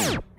you